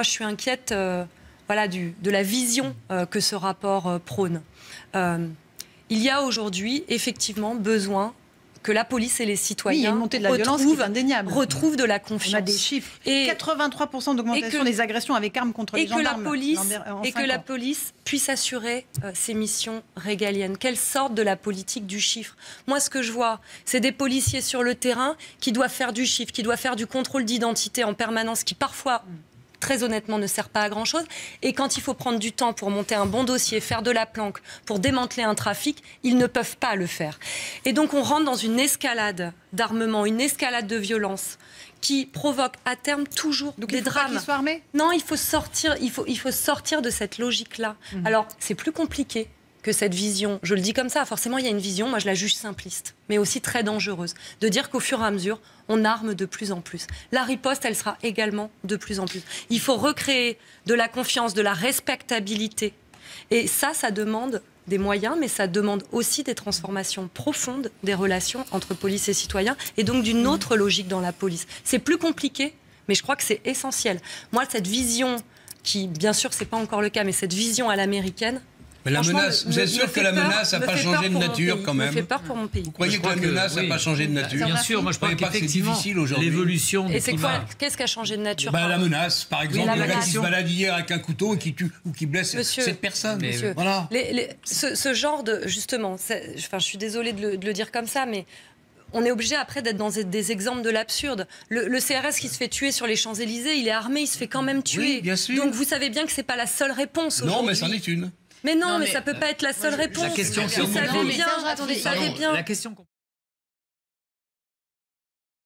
Moi, je suis inquiète euh, voilà, du, de la vision euh, que ce rapport euh, prône. Il y a aujourd'hui effectivement besoin que la police et les Oui, citoyens montée de la retrouvent, indéniable. retrouvent de la On confiance. a des chiffres. Et- 83% d'augmentation que- des agressions avec armes contre et les que la gendarmes. police en- en et que la police puisse assurer euh, ses missions régaliennes. Quelle sorte de la politique du chiffre Moi, ce que je vois, c'est des policiers sur le terrain qui doivent faire du chiffre, qui doivent faire du contrôle d'identité en permanence, qui parfois très honnêtement, ne sert pas à grand-chose. Et quand il faut prendre du temps pour monter un bon dossier, faire de la planque, pour démanteler un trafic, ils ne peuvent pas le faire. Et donc on rentre dans une escalade d'armement, une escalade de violence qui provoque à terme toujours Donc des il faut pas drames. armés Non, il faut sortir, il faut, il faut sortir de cette logique-là. Mhm. Alors, c'est plus compliqué que cette vision. Je le dis comme ça. Forcément, il y a une vision. Moi, je la juge simpliste, mais aussi très dangereuse, de dire qu'au fur et à mesure, on arme de plus en plus. La riposte, elle sera également de plus en plus. Il faut recréer de la confiance, de la respectabilité. Et ça, ça demande des moyens, mais ça demande aussi des transformations profondes des relations entre police et citoyens, et donc d'une autre logique dans la police. C'est plus compliqué, mais je crois que c'est essentiel. Moi, cette vision qui, bien sûr, c'est pas encore le cas, mais cette vision à l'américaine. Mais la franchement, menace, me- vous êtes sûr que la menace n'a pas changé de nature quand Me même fait peur pour mon pays. Vous croyez que la menace n'a pas changé de nature Bien sûr, moi je c'est qu'effectivement, difficile aujourd'hui l'évolution du Et c'est quoi. Qu'est-ce qui a changé de nature Bah, la menace, par exemple, le gars qui se balade hier avec un couteau et qui tue ou qui blesse cette personne. Voilà. ce, genre de justement, enfin, je suis désolée de le, dire comme ça, mais on est obligé après d'être dans des, exemples de l'absurde. Le, le CRS qui se fait tuer sur les Champs Élysées, il est armé, il se fait quand même tuer. bien sûr. Donc vous savez bien que c'est pas la seule réponse. Non, mais c'en est une. Mais non, Non, mais, mais- ça peut pas être la seule réponse. La question, c'est bien, Attendez, bien. La question qu'on